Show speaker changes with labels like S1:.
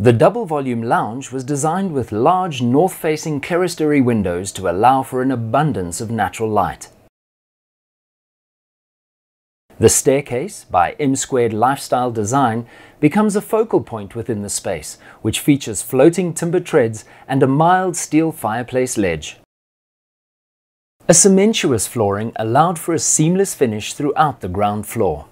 S1: The double volume lounge was designed with large north-facing clerestory windows to allow for an abundance of natural light. The staircase, by M Squared Lifestyle Design, becomes a focal point within the space, which features floating timber treads and a mild steel fireplace ledge. A cementitious flooring allowed for a seamless finish throughout the ground floor.